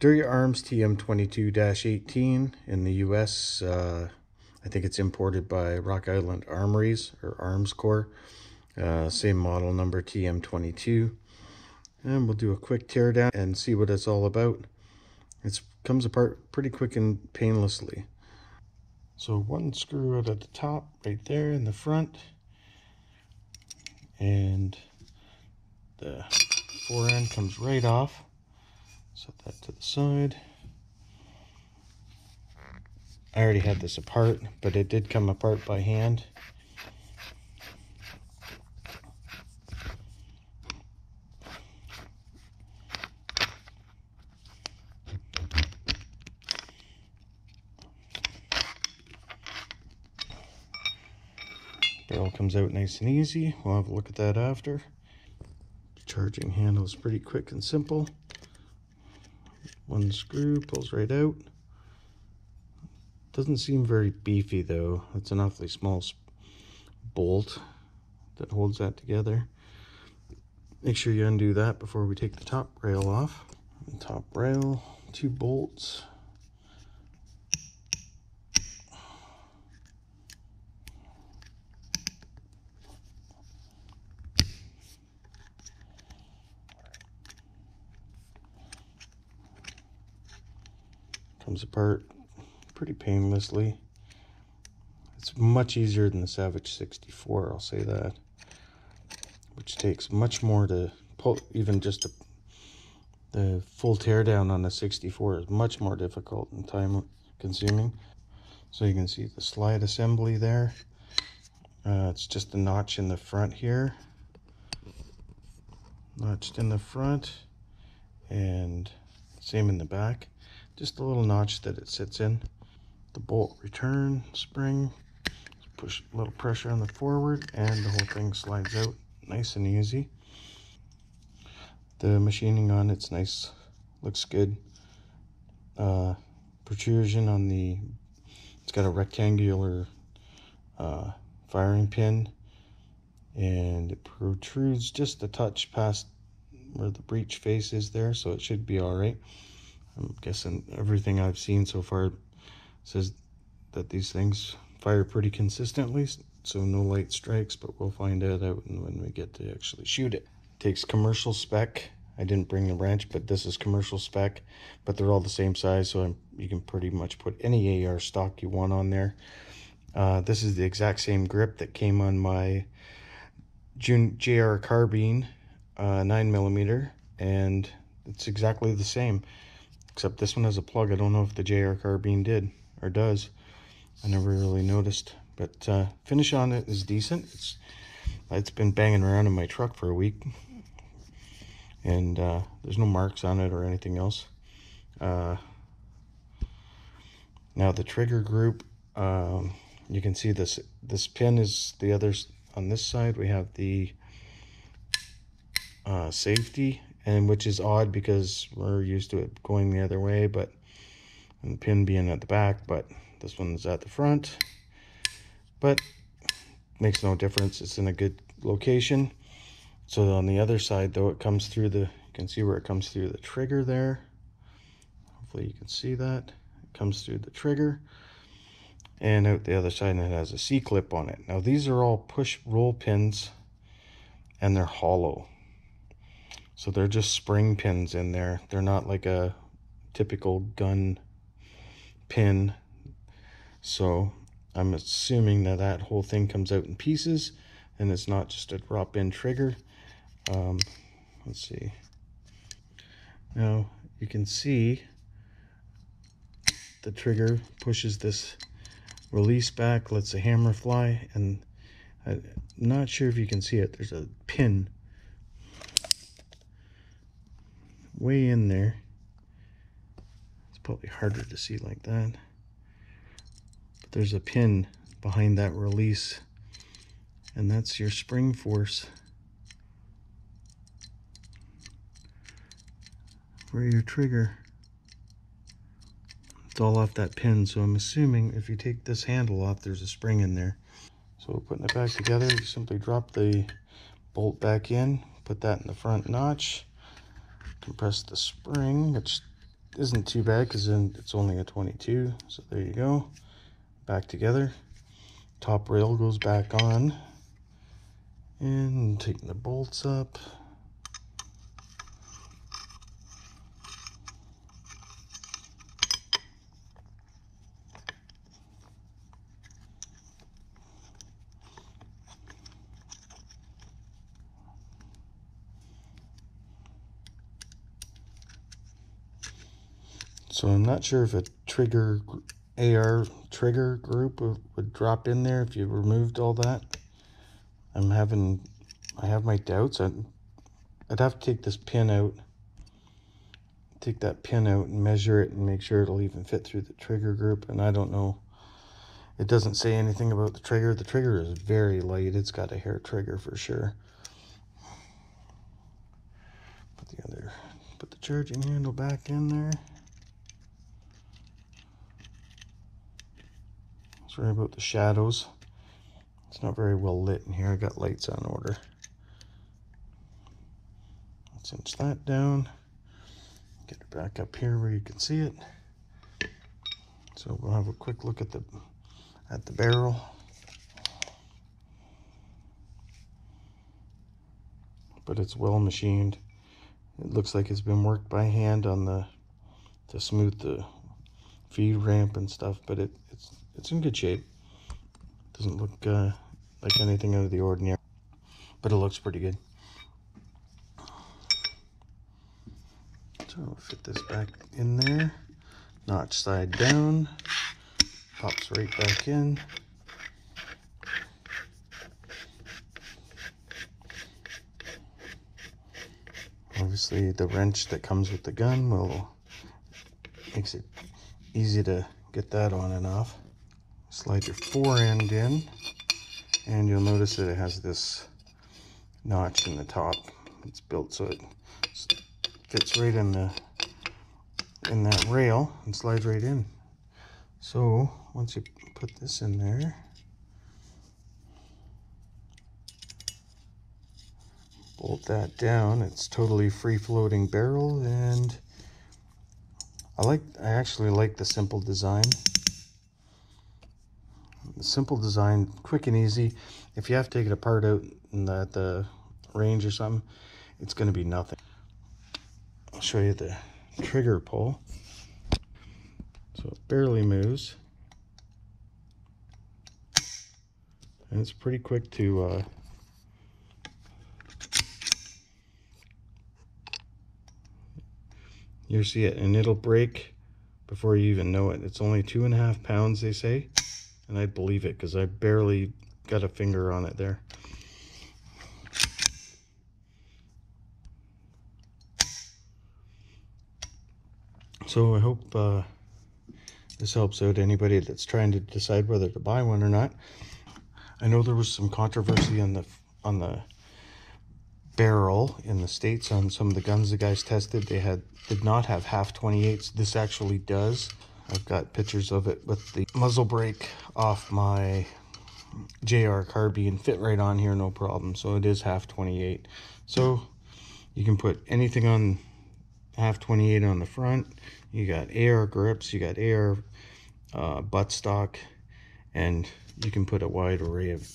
Derya Arms TM22-18 in the US. Uh, I think it's imported by Rock Island Armories or Armscor. Uh, same model number TM22. And we'll do a quick teardown and see what it's all about. It comes apart pretty quick and painlessly. So one screw out at the top right there in the front. And the fore end comes right off. Set that to the side. I already had this apart, but it did come apart by hand. Barrel comes out nice and easy. We'll have a look at that after. Charging handle is pretty quick and simple. One screw pulls right out. Doesn't seem very beefy though. It's an awfully small bolt that holds that together. Make sure you undo that before we take the top rail off. top rail, two bolts. Comes apart pretty painlessly. It's much easier than the Savage 64, I'll say that. Which takes much more to pull, even just the full teardown on the 64 is much more difficult and time consuming. So you can see the slide assembly there. Uh, it's just a notch in the front here. Notched in the front and same in the back just a little notch that it sits in. The bolt return spring, push a little pressure on the forward and the whole thing slides out nice and easy. The machining on it's nice, looks good. Uh, protrusion on the, it's got a rectangular uh, firing pin and it protrudes just a touch past where the breech face is there so it should be all right. I'm guessing everything I've seen so far says that these things fire pretty consistently, so no light strikes, but we'll find out when we get to actually shoot it. Takes commercial spec. I didn't bring the wrench, but this is commercial spec, but they're all the same size, so I'm, you can pretty much put any AR stock you want on there. Uh, this is the exact same grip that came on my June JR carbine, uh, 9 millimeter, and it's exactly the same. Except this one has a plug. I don't know if the JR carbine did or does. I never really noticed. But uh, finish on it is decent. It's It's been banging around in my truck for a week. And uh, there's no marks on it or anything else. Uh, now the trigger group, um, you can see this this pin is the others on this side. We have the uh, safety and which is odd because we're used to it going the other way, but the pin being at the back, but this one's at the front. But makes no difference. It's in a good location. So on the other side, though, it comes through the, you can see where it comes through the trigger there. Hopefully you can see that. It comes through the trigger. And out the other side, and it has a C-clip on it. Now, these are all push roll pins, and they're hollow. So they're just spring pins in there. They're not like a typical gun pin. So I'm assuming that that whole thing comes out in pieces and it's not just a drop-in trigger. Um, let's see. Now you can see the trigger pushes this release back, lets the hammer fly, and I'm not sure if you can see it. There's a pin way in there. It's probably harder to see like that. But there's a pin behind that release and that's your spring force for your trigger. It's all off that pin, so I'm assuming if you take this handle off, there's a spring in there. So putting it back together, you simply drop the bolt back in, put that in the front notch, compress the spring, which isn't too bad because then it's only a 22. So there you go. Back together. Top rail goes back on. And tighten the bolts up. So I'm not sure if a trigger AR trigger group would, drop in there if you removed all that. I'm having, I have my doubts. I'd, I'd have to take this pin out, take that pin out and measure it and make sure it'll even fit through the trigger group. And I don't know, it doesn't say anything about the trigger. The trigger is very light. It's got a hair trigger for sure. Put the other, put the charging handle back in there. Sorry about the shadows. It's not very well lit in here. I got lights on order. Let's inch that down. Get it back up here where you can see it. So we'll have a quick look at the at the barrel. But it's well machined. It looks like it's been worked by hand on the to smooth the feed ramp and stuff, but it, it's it's in good shape. Doesn't look uh, like anything out of the ordinary, but it looks pretty good. So I'll fit this back in there, notch side down, pops right back in. Obviously the wrench that comes with the gun will makes it easy to get that on and off. Slide your fore end in and you'll notice that it has this notch in the top. It's built so it fits right in the in that rail and slides right in. So once you put this in there, bolt that down. It's totally free floating barrel and I like I actually like the simple design simple design, quick and easy. If you have to take it apart out in the, the range or something, it's going to be nothing. I'll show you the trigger pull. So it barely moves. And it's pretty quick to uh, you see it and it'll break before you even know it. It's only two and a half pounds, they say. And I believe it because I barely got a finger on it there. So I hope uh, this helps out anybody that's trying to decide whether to buy one or not. I know there was some controversy on the on the barrel in the states on some of the guns the guys tested. They had did not have half 28s. This actually does. I've got pictures of it with the muzzle brake off my JR carbine fit right on here, no problem. So it is half 28. So you can put anything on half 28 on the front. You got AR grips, you got AR uh, buttstock, and you can put a wide array of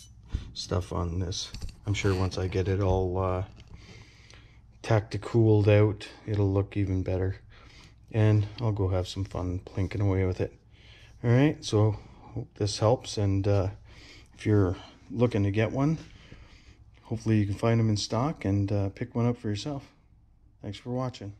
stuff on this. I'm sure once I get it all uh, tacticooled out, it'll look even better and I'll go have some fun plinking away with it. All right, so hope this helps, and uh, if you're looking to get one, hopefully you can find them in stock and uh, pick one up for yourself. Thanks for watching.